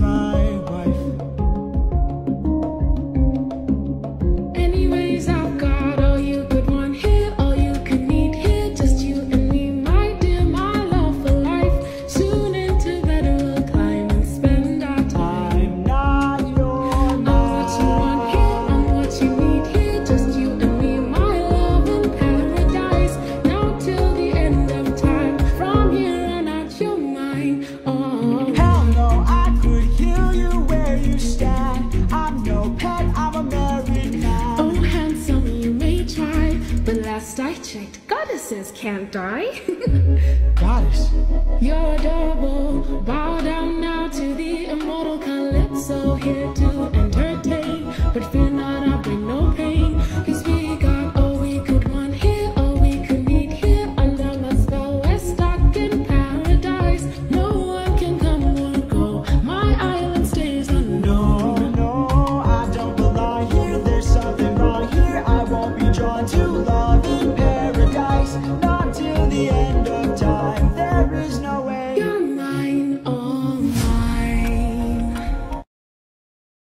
right. star-shaped goddesses can't die. Goddess? You're adorable. Bow down now to the immortal Calypso here to end.